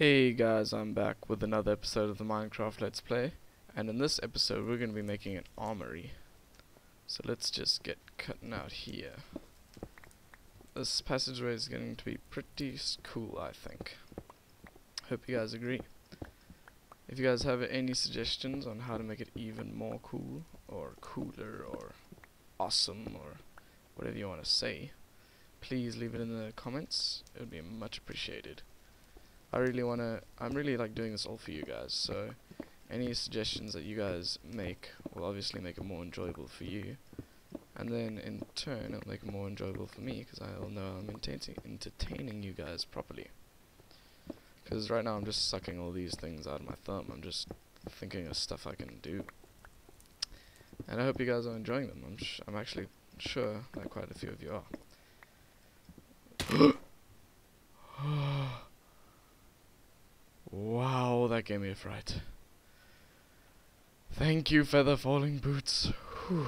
Hey guys, I'm back with another episode of the Minecraft Let's Play, and in this episode we're going to be making an armory. So let's just get cutting out here. This passageway is going to be pretty cool, I think. Hope you guys agree. If you guys have any suggestions on how to make it even more cool, or cooler, or awesome, or whatever you want to say, please leave it in the comments. It would be much appreciated. I really want to, I'm really like doing this all for you guys, so any suggestions that you guys make will obviously make it more enjoyable for you. And then in turn, it'll make it more enjoyable for me, because I'll know I'm entertaining, you guys properly. Because right now I'm just sucking all these things out of my thumb, I'm just thinking of stuff I can do. And I hope you guys are enjoying them, I'm, I'm actually sure that quite a few of you are. Wow, that gave me a fright. Thank you, feather falling boots. Whew.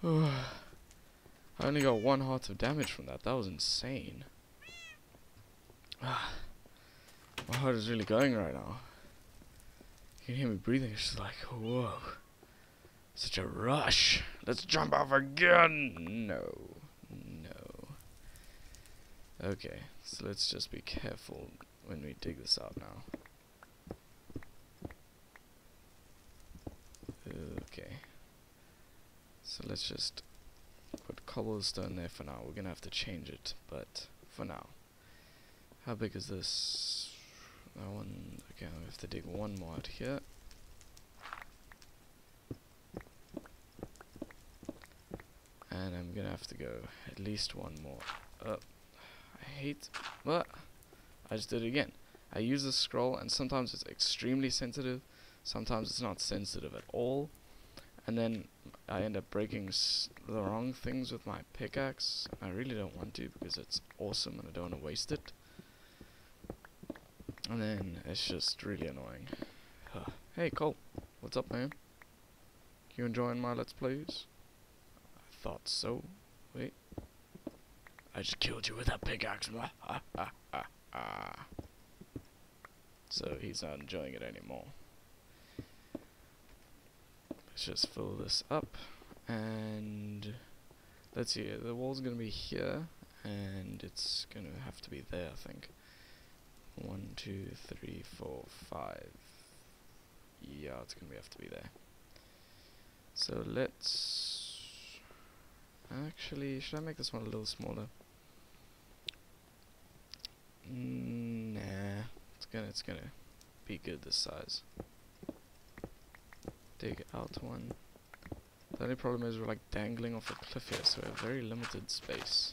Whew. I only got one heart of damage from that. That was insane. Ah, My heart is really going right now. You can hear me breathing. It's just like, whoa. Such a rush. Let's jump off again. No. No. Okay, so let's just be careful when we dig this out now. Okay. So let's just put cobblestone there for now. We're gonna have to change it, but for now. How big is this? That one. Okay, I have to dig one more out here. And I'm gonna have to go at least one more up. I hate. What? I just did it again. I use the scroll and sometimes it's extremely sensitive, sometimes it's not sensitive at all, and then I end up breaking s the wrong things with my pickaxe. I really don't want to because it's awesome and I don't want to waste it. And then it's just really annoying. hey Cole, what's up man? You enjoying my let's plays? I thought so. Wait. I just killed you with that pickaxe. Ah. So he's not enjoying it anymore. Let's just fill this up and let's see the wall's gonna be here and it's gonna have to be there I think. One, two, three, four, five. Yeah, it's gonna have to be there. So let's actually should I make this one a little smaller? Mm, nah, it's gonna it's gonna be good this size. Dig out one. The only problem is we're like dangling off a cliff here, so we have very limited space.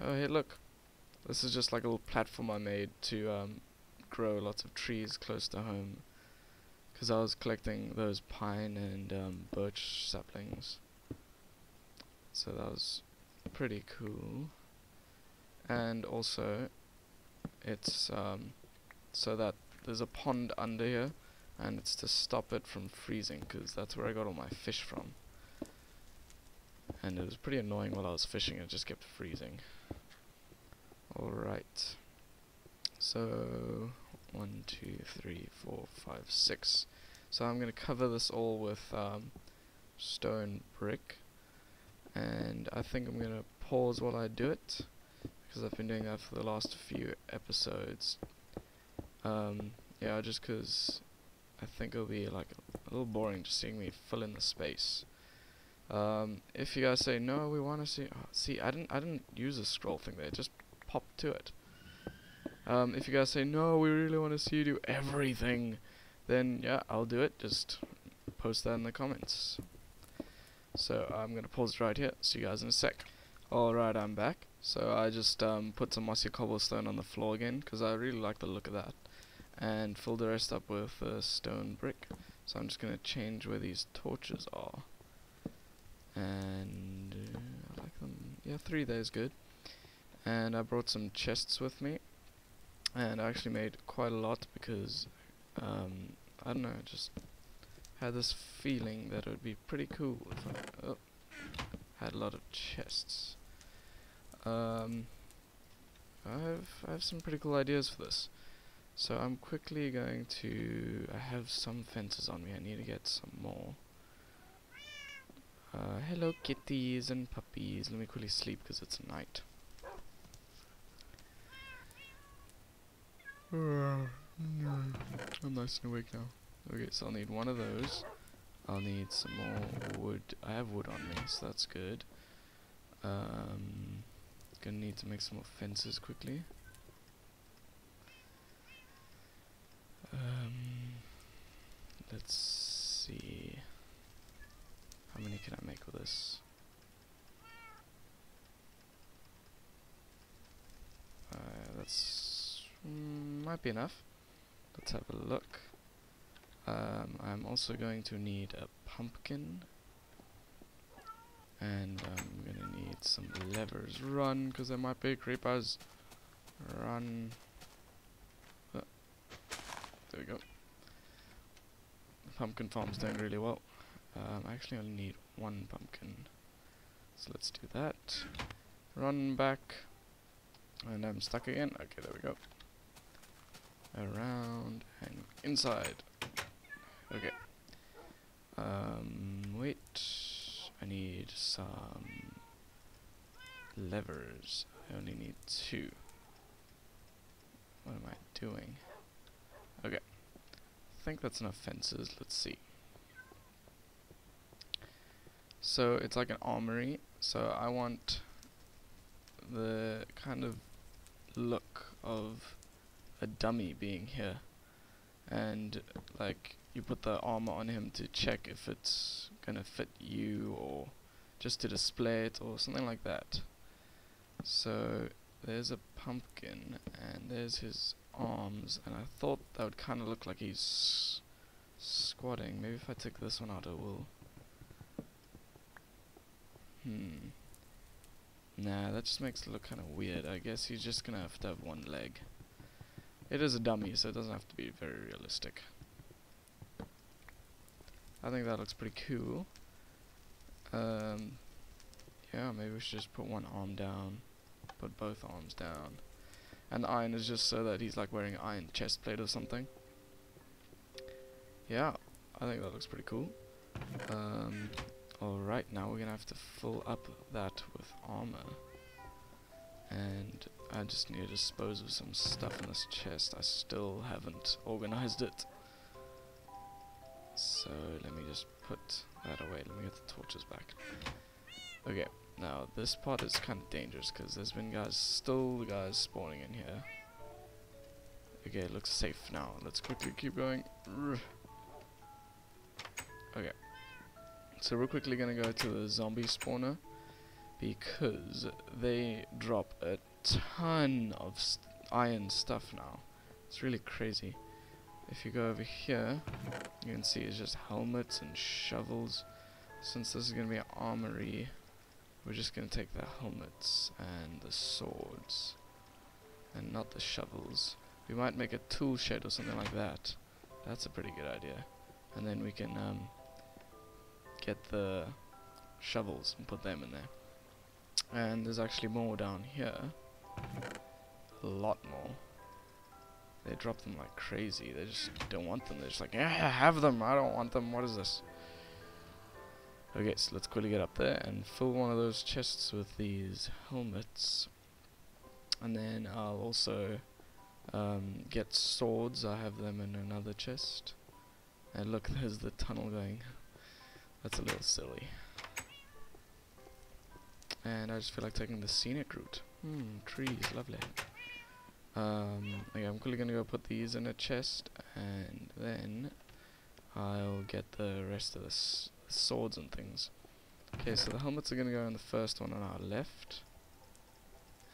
Oh hey look, this is just like a little platform I made to um, grow lots of trees close to home. Cause I was collecting those pine and um, birch saplings. So that was pretty cool and also it's um, so that there's a pond under here and it's to stop it from freezing because that's where I got all my fish from. And it was pretty annoying while I was fishing it just kept freezing. Alright. So one two three four five six. So I'm gonna cover this all with um, stone brick. And I think I'm gonna pause while I do it because I've been doing that for the last few episodes. Um, yeah, just because I think it'll be like a little boring just seeing me fill in the space. Um, if you guys say no, we want to see. Oh, see, I didn't. I didn't use a scroll thing there. Just pop to it. Um, if you guys say no, we really want to see you do everything, then yeah, I'll do it. Just post that in the comments. So I'm gonna pause right here. See you guys in a sec. Alright, I'm back. So I just um, put some mossy cobblestone on the floor again because I really like the look of that. And filled the rest up with stone brick. So I'm just going to change where these torches are. And uh, I like them. Yeah, three there is good. And I brought some chests with me. And I actually made quite a lot because, um, I don't know, I just had this feeling that it would be pretty cool if I oh, had a lot of chests. Um, I've I have some pretty cool ideas for this. So I'm quickly going to. I have some fences on me. I need to get some more. Uh, hello kitties and puppies. Let me quickly sleep because it's night. I'm nice and awake now. Okay, so I'll need one of those. I'll need some more wood. I have wood on me, so that's good. Um, gonna need to make some more fences quickly. Um, let's see. How many can I make with this? Uh, that's mm, might be enough. Let's have a look. Um, I'm also going to need a pumpkin. And I'm gonna need some levers. Run, because there might be creepers. Run. Uh, there we go. Pumpkin farm's doing really well. Um, I actually only need one pumpkin. So let's do that. Run back. And I'm stuck again. Okay, there we go. Around and inside. Okay. Um, wait. I need some levers. I only need two. What am I doing? Okay. I think that's enough fences. Let's see. So it's like an armory. So I want the kind of look of a dummy being here. And like you put the armor on him to check if it's gonna fit you or just to display it or something like that. So there's a pumpkin and there's his arms and I thought that would kind of look like he's squatting. Maybe if I take this one out it will. Hmm. Nah, that just makes it look kind of weird. I guess he's just gonna have to have one leg. It is a dummy, so it doesn't have to be very realistic. I think that looks pretty cool. Um, yeah, maybe we should just put one arm down, put both arms down. And the iron is just so that he's like wearing an iron chest plate or something. Yeah, I think that looks pretty cool. Um, Alright, now we're gonna have to fill up that with armor. And I just need to dispose of some stuff in this chest. I still haven't organized it. So let me just put that away. Let me get the torches back. Okay, now this part is kind of dangerous because there's been guys, still guys spawning in here. Okay, it looks safe now. Let's quickly keep going. Okay. So we're quickly gonna go to the zombie spawner because they drop a ton of st iron stuff now. It's really crazy. If you go over here, you can see it's just helmets and shovels. Since this is going to be an armory, we're just going to take the helmets and the swords, and not the shovels. We might make a tool shed or something like that. That's a pretty good idea. And then we can um, get the shovels and put them in there. And there's actually more down here. A lot more. They drop them like crazy. They just don't want them. They're just like, yeah, have them. I don't want them. What is this? Okay, so let's quickly get up there and fill one of those chests with these helmets. And then I'll also um, get swords. I have them in another chest. And look, there's the tunnel going. That's a little silly. And I just feel like taking the scenic route. Hmm, trees, lovely. Um, okay, I'm quickly gonna go put these in a chest, and then I'll get the rest of the swords and things. Okay, so the helmets are gonna go in the first one on our left,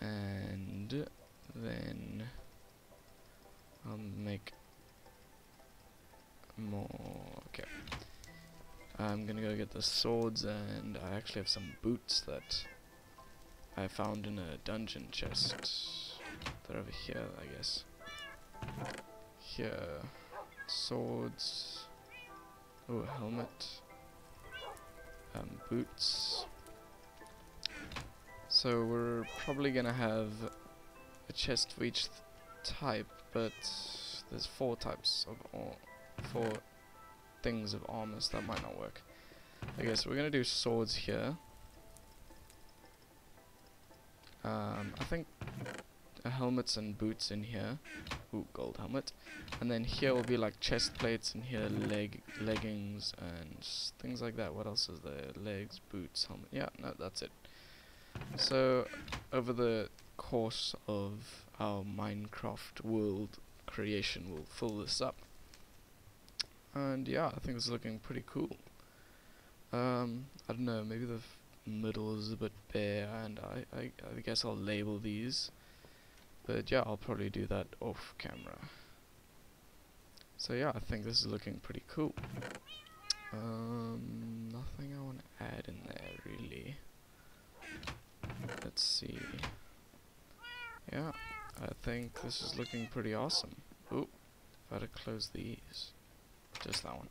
and then I'll make more. Okay, I'm gonna go get the swords, and I actually have some boots that I found in a dungeon chest. They're over here, I guess. Here. Swords. Oh, helmet. Um, boots. So we're probably gonna have a chest for each type, but there's four types of or four things of armor, so that might not work. Okay, so we're gonna do swords here. Um, I think helmets and boots in here. Ooh, gold helmet. And then here will be like chest plates, and here leg leggings and things like that. What else is there? Legs, boots, helmet. Yeah, no, that's it. So over the course of our Minecraft world creation, we'll fill this up. And yeah, I think it's looking pretty cool. Um, I don't know, maybe the middle is a bit bare, and I, I, I guess I'll label these. But yeah, I'll probably do that off camera. So yeah, I think this is looking pretty cool. Um, nothing I want to add in there really. Let's see. Yeah, I think this is looking pretty awesome. Oop, gotta close these. Just that one.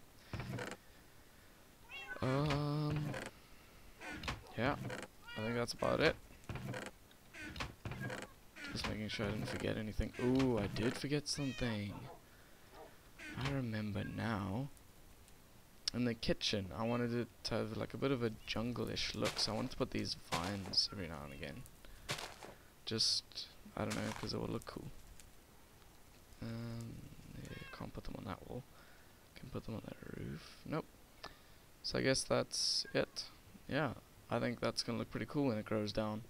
Um, yeah, I think that's about it. Just making sure I didn't forget anything. Ooh, I did forget something. I remember now. In the kitchen, I wanted it to have like a bit of a jungle-ish look, so I wanted to put these vines every now and again. Just, I don't know, because it will look cool. Um, yeah, can't put them on that wall. Can put them on the roof. Nope. So I guess that's it. Yeah, I think that's gonna look pretty cool when it grows down.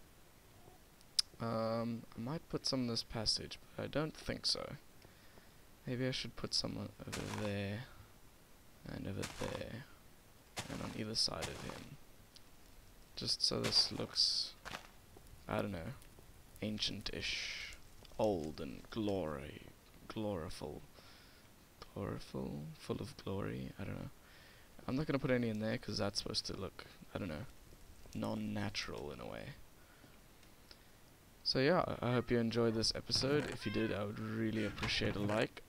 Um, I might put some in this passage, but I don't think so. Maybe I should put some over there, and over there, and on either side of him. Just so this looks, I don't know, ancient-ish, old and glory, gloriful, gloriful, full of glory, I don't know. I'm not going to put any in there because that's supposed to look, I don't know, non-natural in a way. So yeah, I hope you enjoyed this episode. If you did, I would really appreciate a like.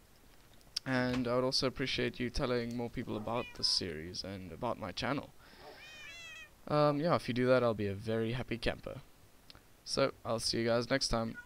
And I would also appreciate you telling more people about this series and about my channel. Um, yeah, if you do that, I'll be a very happy camper. So, I'll see you guys next time.